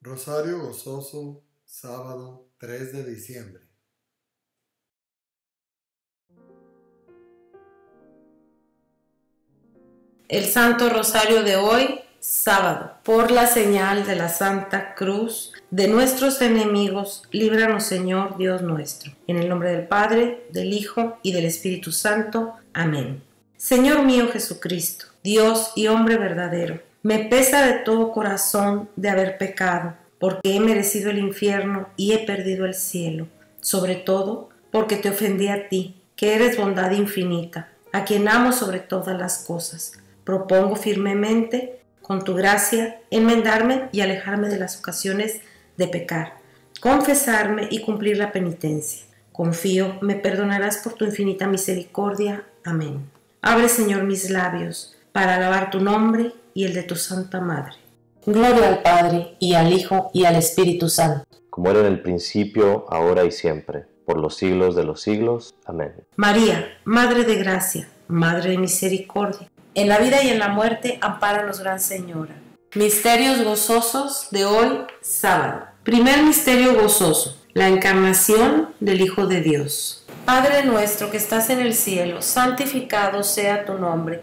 Rosario Gozoso, sábado 3 de diciembre. El Santo Rosario de hoy, sábado, por la señal de la Santa Cruz de nuestros enemigos, líbranos Señor Dios nuestro. En el nombre del Padre, del Hijo y del Espíritu Santo. Amén. Señor mío Jesucristo, Dios y hombre verdadero, me pesa de todo corazón de haber pecado, porque he merecido el infierno y he perdido el cielo, sobre todo porque te ofendí a ti, que eres bondad infinita, a quien amo sobre todas las cosas. Propongo firmemente, con tu gracia, enmendarme y alejarme de las ocasiones de pecar, confesarme y cumplir la penitencia. Confío, me perdonarás por tu infinita misericordia. Amén. Abre, Señor, mis labios para alabar tu nombre y el de tu Santa Madre. Gloria al Padre, y al Hijo, y al Espíritu Santo. Como era en el principio, ahora y siempre, por los siglos de los siglos. Amén. María, Madre de Gracia, Madre de Misericordia, en la vida y en la muerte, ampáranos, Gran Señora. Misterios gozosos de hoy, sábado. Primer misterio gozoso, la encarnación del Hijo de Dios. Padre nuestro que estás en el cielo, santificado sea tu nombre.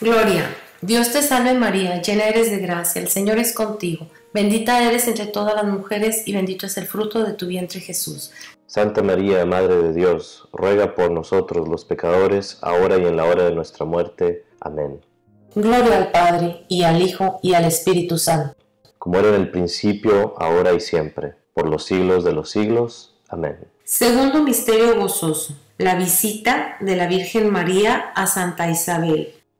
Gloria. Dios te salve María, llena eres de gracia, el Señor es contigo. Bendita eres entre todas las mujeres y bendito es el fruto de tu vientre Jesús. Santa María, Madre de Dios, ruega por nosotros los pecadores, ahora y en la hora de nuestra muerte. Amén. Gloria al Padre, y al Hijo, y al Espíritu Santo. Como era en el principio, ahora y siempre, por los siglos de los siglos. Amén. Segundo misterio gozoso, la visita de la Virgen María a Santa Isabel.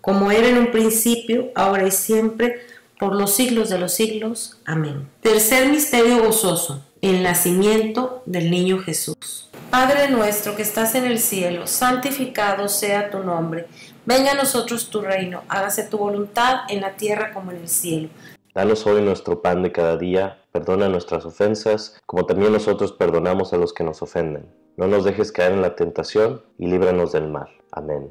como era en un principio, ahora y siempre, por los siglos de los siglos. Amén. Tercer misterio gozoso, el nacimiento del niño Jesús. Padre nuestro que estás en el cielo, santificado sea tu nombre. Venga a nosotros tu reino, hágase tu voluntad en la tierra como en el cielo. Danos hoy nuestro pan de cada día, perdona nuestras ofensas, como también nosotros perdonamos a los que nos ofenden. No nos dejes caer en la tentación y líbranos del mal. Amén.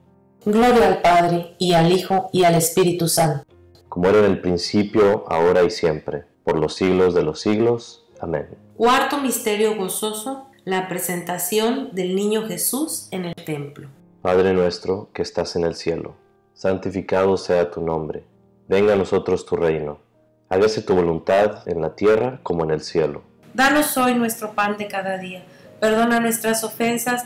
Gloria al Padre, y al Hijo, y al Espíritu Santo. Como era en el principio, ahora y siempre, por los siglos de los siglos. Amén. Cuarto misterio gozoso, la presentación del niño Jesús en el templo. Padre nuestro que estás en el cielo, santificado sea tu nombre. Venga a nosotros tu reino. Hágase tu voluntad en la tierra como en el cielo. Danos hoy nuestro pan de cada día. Perdona nuestras ofensas,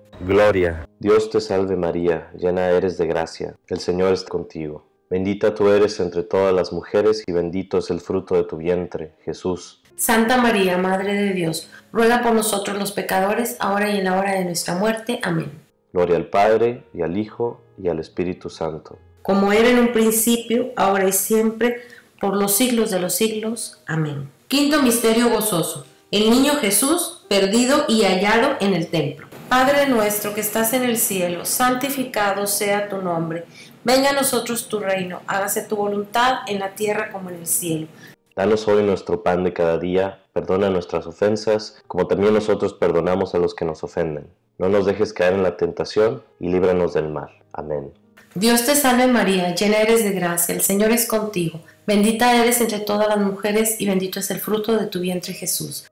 Gloria. Dios te salve María, llena eres de gracia, el Señor es contigo. Bendita tú eres entre todas las mujeres y bendito es el fruto de tu vientre, Jesús. Santa María, Madre de Dios, ruega por nosotros los pecadores, ahora y en la hora de nuestra muerte. Amén. Gloria al Padre, y al Hijo, y al Espíritu Santo como era en un principio, ahora y siempre, por los siglos de los siglos. Amén. Quinto misterio gozoso. El niño Jesús perdido y hallado en el templo. Padre nuestro que estás en el cielo, santificado sea tu nombre. Venga a nosotros tu reino, hágase tu voluntad en la tierra como en el cielo. Danos hoy nuestro pan de cada día, perdona nuestras ofensas, como también nosotros perdonamos a los que nos ofenden. No nos dejes caer en la tentación y líbranos del mal. Amén. Dios te salve María, llena eres de gracia, el Señor es contigo, bendita eres entre todas las mujeres y bendito es el fruto de tu vientre Jesús.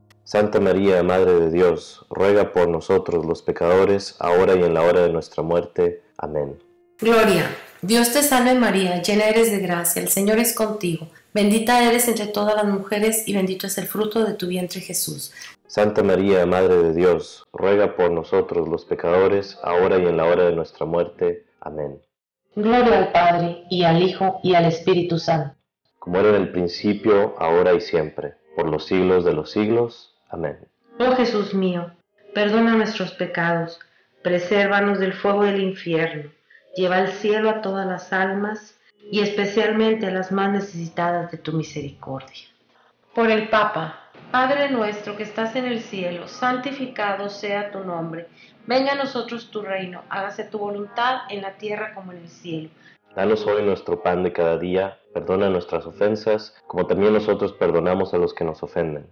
Santa María, Madre de Dios, ruega por nosotros los pecadores, ahora y en la hora de nuestra muerte. Amén. Gloria. Dios te salve María, llena eres de gracia, el Señor es contigo, bendita eres entre todas las mujeres y bendito es el fruto de tu vientre Jesús. Santa María, Madre de Dios, ruega por nosotros los pecadores, ahora y en la hora de nuestra muerte. Amén. Gloria al Padre, y al Hijo, y al Espíritu Santo. Como era en el principio, ahora y siempre, por los siglos de los siglos. Amén. Oh Jesús mío, perdona nuestros pecados, presérvanos del fuego del infierno, lleva al cielo a todas las almas y especialmente a las más necesitadas de tu misericordia. Por el Papa, Padre nuestro que estás en el cielo, santificado sea tu nombre. Venga a nosotros tu reino, hágase tu voluntad en la tierra como en el cielo. Danos hoy nuestro pan de cada día, perdona nuestras ofensas, como también nosotros perdonamos a los que nos ofenden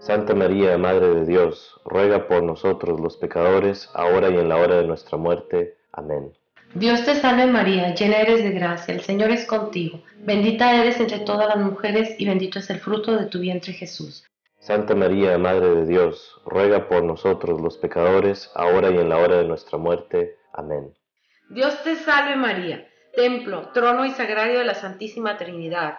Santa María, Madre de Dios, ruega por nosotros los pecadores, ahora y en la hora de nuestra muerte. Amén. Dios te salve María, llena eres de gracia, el Señor es contigo, bendita eres entre todas las mujeres y bendito es el fruto de tu vientre Jesús. Santa María, Madre de Dios, ruega por nosotros los pecadores, ahora y en la hora de nuestra muerte. Amén. Dios te salve María, templo, trono y sagrario de la Santísima Trinidad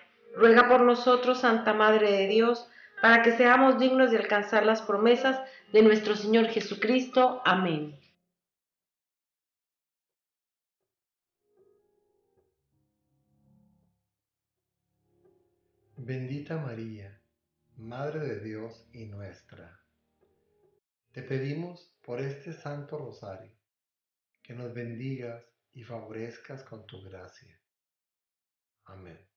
Ruega por nosotros, Santa Madre de Dios, para que seamos dignos de alcanzar las promesas de nuestro Señor Jesucristo. Amén. Bendita María, Madre de Dios y nuestra. Te pedimos por este Santo Rosario, que nos bendigas y favorezcas con tu gracia. Amén.